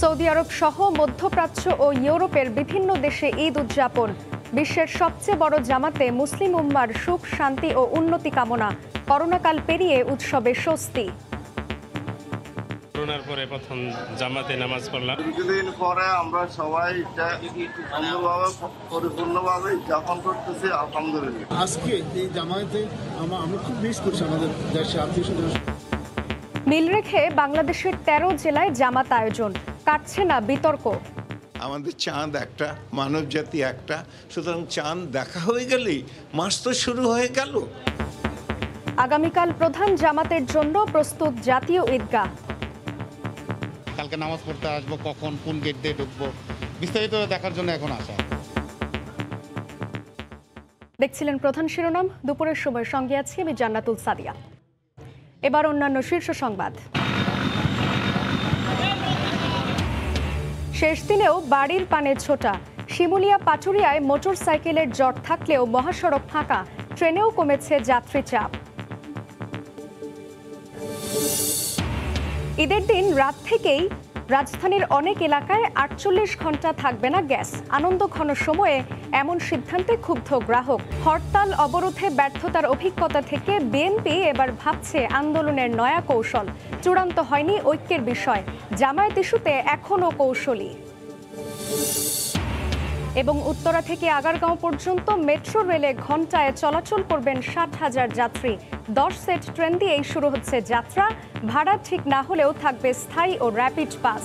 Saudi আরব সহ মধ্যপ্রাচ্য ও ইউরোপের বিভিন্ন দেশে ঈদ উদযাপন। বিশ্বের সবচেয়ে বড় জামাতে মুসলিম উম্মার সুখ শান্তি ও উন্নতি কামনা করোনাকাল পেরিয়ে উৎসবে স্বস্তি। করোনার পরে প্রথম জামাতে নামাজ পড়লাম। কিছুদিন পরে আমরা সবাই সুন্দরভাবে পরিপূর্ণভাবে যাপন করতেছি আলহামদুলিল্লাহ। আজকে এই জামায়াতে আমরা খুব মিস করছি আমাদের দেশে আত্মীয় স্বজন। মিল রেখে বাংলাদেশের তেরো জেলায় জামাত আয়োজন। কাটছে না বিতর্ক। আমাদের চাঁদ একটা মানব জাতি একটা সুতরাং চাঁদ দেখা হয়ে গেলেই মাস তো শুরু হয়ে গেল। আগামীকাল প্রধান জামাতের জন্য প্রস্তুত জাতীয় ঈদগাহ। কালকে নামাজ পড়তে আসব কখন কোন গেট দিয়ে ঢুকবো বিস্তারিত দেখার জন্য এখন আসা। দেখছিলেন প্রধান শিরোনাম দুপুরের সময় সঙ্গে আছি আমি জান্নাতুল সাদিয়া। এবার অন্যান্য শীর্ষ সংবাদ। শেষ দিনেও বাড়ির পানে ছোটা। শিমুলিয়া পাটুরিয়ায় মোটর সাইকেলের জট থাকলেও মহাসড়ক ফাঁকা, ট্রেনেও কমেছে যাত্রী চাপ। ঈদের দিন রাত থেকেই রাজধানীর অনেক এলাকায় আটচল্লিশ ঘণ্টা থাকবে না গ্যাস। আনন্দ ঘন সময়ে এমন সিদ্ধান্তে ক্ষুব্ধ গ্রাহক। হরতাল অবরোধে ব্যর্থতার অভিজ্ঞতা থেকে বিএনপি এবার ভাবছে আন্দোলনের নয়া কৌশল। চূড়ান্ত হয়নি ঐক্যের বিষয়। জামায়াত ইস্যুতে এখনও কৌশলী। এবং উত্তরা থেকে আগারগাঁও পর্যন্ত মেট্রো রেলে ঘন্টায় চলাচল করবেন ষাট হাজার যাত্রী। দশ সেট ট্রেন দিয়েই শুরু হচ্ছে যাত্রা। ভাড়া ঠিক না হলেও থাকবে স্থায়ী ও র্যাপিড পাস